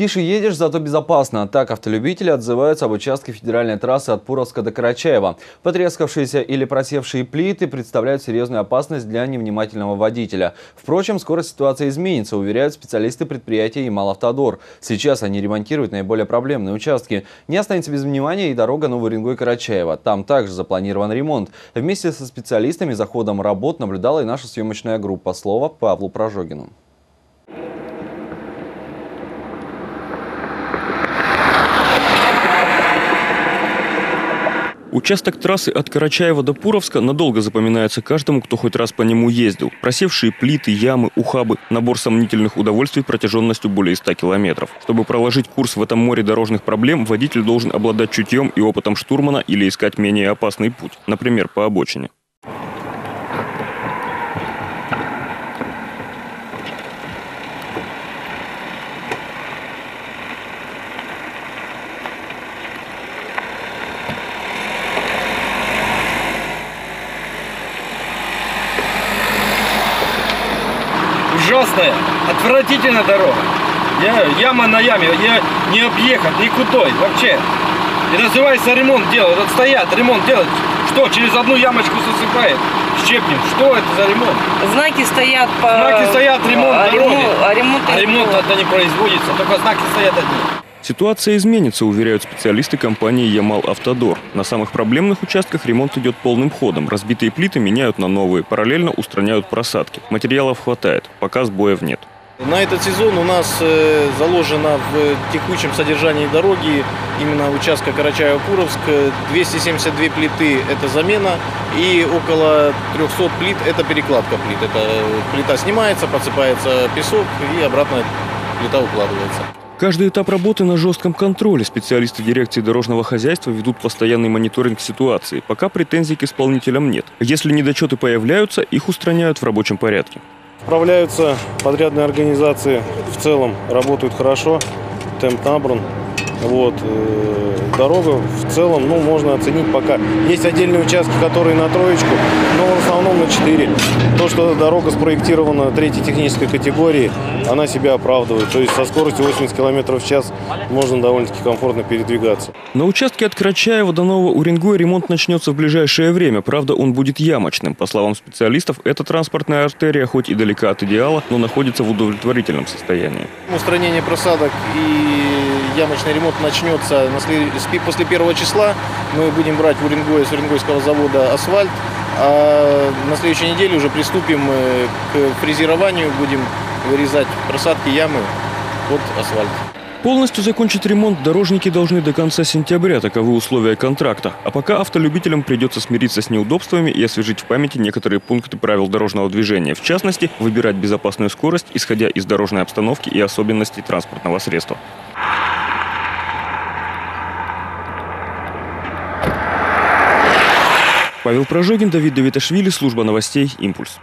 Тише едешь, зато безопасно. Так автолюбители отзываются об участке федеральной трассы от Пуровска до Карачаева. Потрескавшиеся или просевшие плиты представляют серьезную опасность для невнимательного водителя. Впрочем, скоро ситуация изменится, уверяют специалисты предприятия «Ямал-Автодор». Сейчас они ремонтируют наиболее проблемные участки. Не останется без внимания и дорога Новый Рингой-Карачаева. Там также запланирован ремонт. Вместе со специалистами за ходом работ наблюдала и наша съемочная группа. Слово Павлу Прожогину. Участок трассы от Карачаева до Пуровска надолго запоминается каждому, кто хоть раз по нему ездил. Просевшие плиты, ямы, ухабы, набор сомнительных удовольствий протяженностью более 100 километров. Чтобы проложить курс в этом море дорожных проблем, водитель должен обладать чутьем и опытом штурмана или искать менее опасный путь, например, по обочине. Ужасная, отвратительная дорога. Я, яма на яме, я не объехать никудой вообще. И называется ремонт делать. Вот стоят, ремонт делать. Что, через одну ямочку засыпает? Щепнем. Что это за ремонт? Знаки стоят по... Знаки стоят, ремонт а дороги. ремонт, а ремонт, А ремонт это не производится, только знаки стоят одни. Ситуация изменится, уверяют специалисты компании «Ямал Автодор». На самых проблемных участках ремонт идет полным ходом. Разбитые плиты меняют на новые, параллельно устраняют просадки. Материалов хватает, пока сбоев нет. На этот сезон у нас э, заложено в текущем содержании дороги именно участка Карачаева-Пуровск 272 плиты – это замена и около 300 плит – это перекладка плит. Это э, плита снимается, подсыпается песок и обратно плита укладывается. Каждый этап работы на жестком контроле. Специалисты дирекции дорожного хозяйства ведут постоянный мониторинг ситуации. Пока претензий к исполнителям нет. Если недочеты появляются, их устраняют в рабочем порядке. Справляются подрядные организации в целом, работают хорошо, темп набран. Вот. э, Дорога в целом, ну, можно оценить пока. Есть отдельные участки, которые на троечку, но в основном на 4. То, что дорога спроектирована третьей технической категории, она себя оправдывает. То есть со скоростью 80 км в час можно довольно-таки комфортно передвигаться. На участке от Карачаева до Нового Уренгоя ремонт начнется в ближайшее время. Правда, он будет ямочным. По словам специалистов, эта транспортная артерия хоть и далека от идеала, но находится в удовлетворительном состоянии. Устранение просадок и ямочный ремонт начнется после первого числа. Мы будем брать в Уренгое с Уренгойского завода асфальт. А на следующей неделе уже приступим э, к фрезерованию, будем вырезать просадки ямы под асфальт. Полностью закончить ремонт дорожники должны до конца сентября, таковы условия контракта. А пока автолюбителям придется смириться с неудобствами и освежить в памяти некоторые пункты правил дорожного движения. В частности, выбирать безопасную скорость, исходя из дорожной обстановки и особенностей транспортного средства. Павел Прожогин, Давид Давиташвили, служба новостей «Импульс».